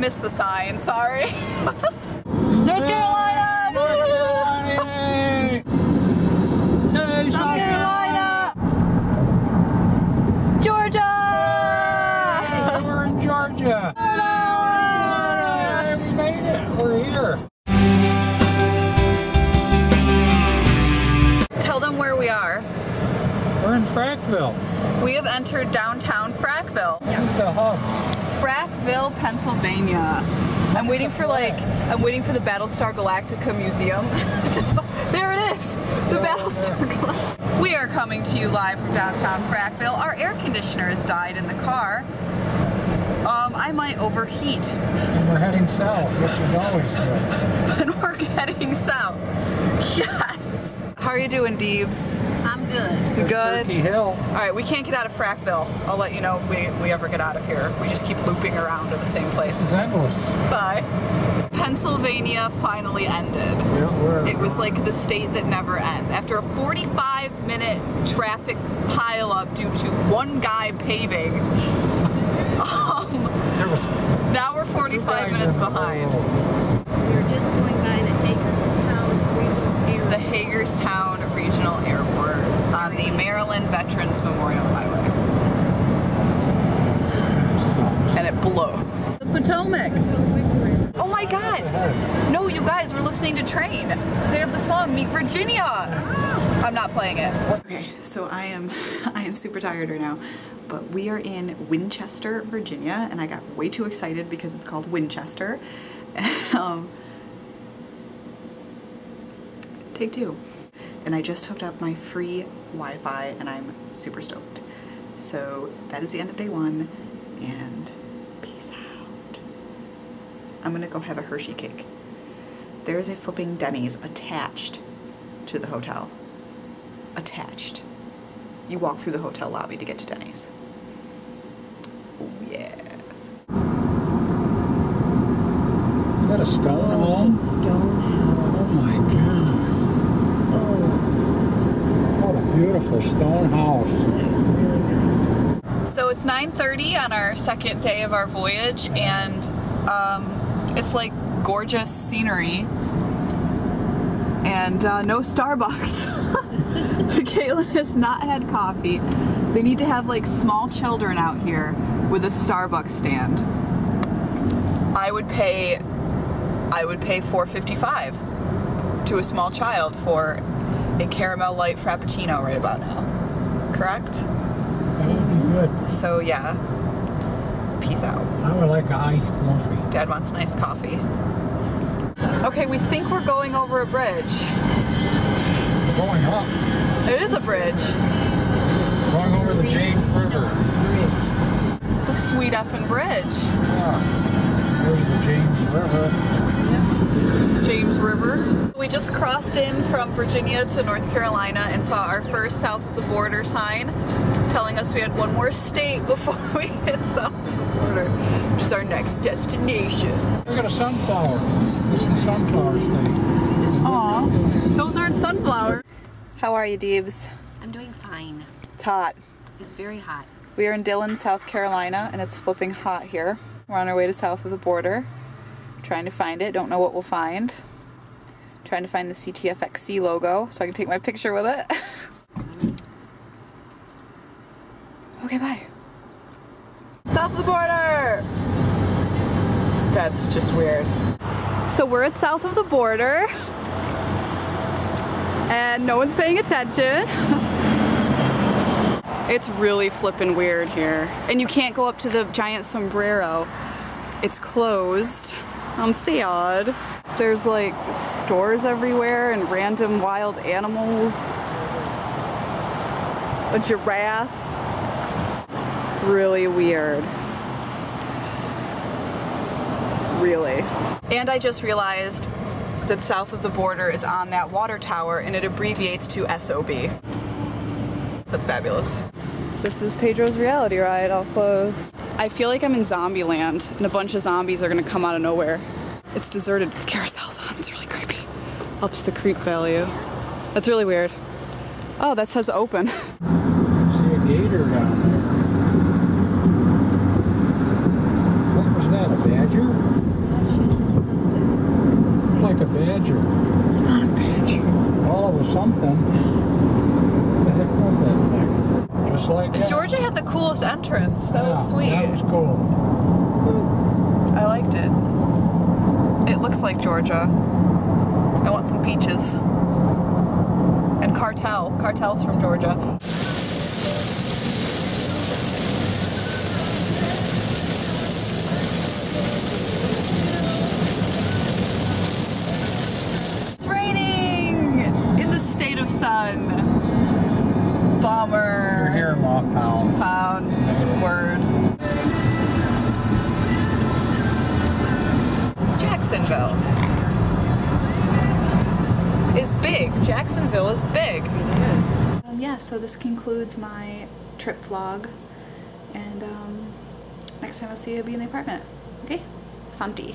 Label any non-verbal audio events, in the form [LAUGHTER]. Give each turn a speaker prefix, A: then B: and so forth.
A: missed the sign, sorry. [LAUGHS] North Carolina! South Carolina! Georgia!
B: We're in Georgia. We made it. We're here.
A: Tell them where we are.
B: We're in Frackville.
A: We have entered downtown Frackville.
B: This is the hub.
A: Frackville, Pennsylvania. I'm waiting for like, I'm waiting for the Battlestar Galactica Museum. [LAUGHS] there it is, the Battlestar Galactica. We are coming to you live from downtown Frackville. Our air conditioner has died in the car. Um, I might overheat.
B: And we're heading south, which is always good. [LAUGHS]
A: and we're heading south. Yes. How are you doing, Deebs?
C: I'm good.
A: Good?
B: Turkey Hill.
A: All right, we can't get out of Frackville. I'll let you know if we, we ever get out of here, if we just keep looping around in the same place.
B: This is endless.
A: Bye. Pennsylvania finally ended.
B: Yeah,
A: It was like the state that never ends. After a 45 minute traffic pileup due to one guy paving, [LAUGHS] um,
B: there was
A: now we're 45 minutes behind.
B: road.
C: We're just going by the Hagerstown Regional
A: The
C: Airport.
A: Hagerstown Regional Airport on the Maryland Veterans Memorial Highway. And it blows. The Potomac. Oh my god! No, you guys, we're listening to Train. They have the song Meet Virginia. I'm not playing it. Okay, so I am I am super tired right now. But we are in Winchester, Virginia, and I got way too excited because it's called Winchester. [LAUGHS] um, take two. And I just hooked up my free Wi-Fi and I'm super stoked. So that is the end of day one and peace out. I'm gonna go have a Hershey cake. There's a flipping Denny's attached to the hotel. Attached. You walk through the hotel lobby to get to Denny's. Oh yeah.
B: Is that a stone home?
C: Stone house.
B: Oh my god. What a beautiful stone house.
C: It's really nice.
A: So it's 9:30 on our second day of our voyage, and um, it's like gorgeous scenery, and uh, no Starbucks. [LAUGHS] Caitlin has not had coffee. They need to have like small children out here with a Starbucks stand. I would pay, I would pay 4.55 to a small child for a caramel light frappuccino right about now. Correct?
B: That would be good.
A: So yeah, peace out.
B: I would like an iced coffee.
A: Dad wants nice coffee. Okay, we think we're going over a bridge.
B: We're going up.
A: It is a bridge.
B: Going over the James River.
A: The sweet effing bridge.
B: Yeah. There's the James River.
A: James River. We just crossed in from Virginia to North Carolina and saw our first south of the border sign telling us we had one more state [LAUGHS] before we hit south of the border, which is our next destination.
B: Look at a sunflower. This is the sunflower state.
A: Aw, those aren't sunflowers. How are you, Deebs?
C: I'm doing fine.
A: It's hot.
C: It's very hot.
A: We are in Dillon, South Carolina, and it's flipping hot here. We're on our way to south of the border. Trying to find it. Don't know what we'll find. Trying to find the CTFXC logo so I can take my picture with it. [LAUGHS] okay, bye. South of the border! That's just weird. So we're at south of the border. And no one's paying attention. [LAUGHS] It's really flippin' weird here. And you can't go up to the giant sombrero. It's closed. I'm sad. There's like stores everywhere and random wild animals. A giraffe. Really weird. Really. And I just realized that south of the border is on that water tower and it abbreviates to SOB. That's fabulous. This is Pedro's reality ride, all closed. I feel like I'm in Zombieland and a bunch of zombies are gonna come out of nowhere. It's deserted, the carousel's on, it's really creepy. Ups the creep value. That's really weird. Oh, that says open.
B: I [LAUGHS] see a gator down there. badger. It's not a badger. Oh, it was something. What the heck was that thing? Just
A: like that. Georgia had the coolest entrance.
B: That yeah, was
A: sweet.
B: That was cool.
A: I liked it. It looks like Georgia. I want some peaches. And Cartel. Cartel's from Georgia. Bummer.
B: You're here, Moth Pound.
A: Pound. Word. Jacksonville is big. Jacksonville is big.
C: It is.
A: Um, yeah, so this concludes my trip vlog. And um, next time I'll see you, I'll be in the apartment. Okay? Santi.